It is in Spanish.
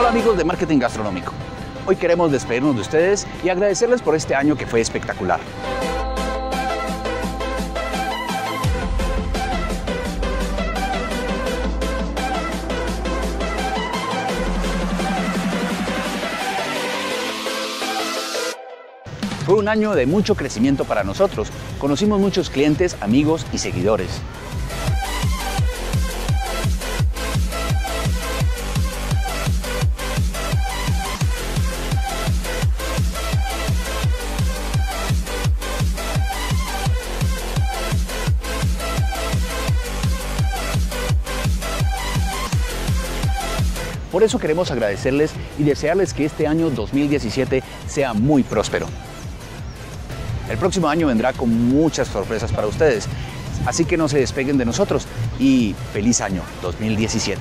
Hola amigos de Marketing Gastronómico. Hoy queremos despedirnos de ustedes y agradecerles por este año que fue espectacular. Fue un año de mucho crecimiento para nosotros. Conocimos muchos clientes, amigos y seguidores. Por eso queremos agradecerles y desearles que este año 2017 sea muy próspero. El próximo año vendrá con muchas sorpresas para ustedes, así que no se despeguen de nosotros y feliz año 2017.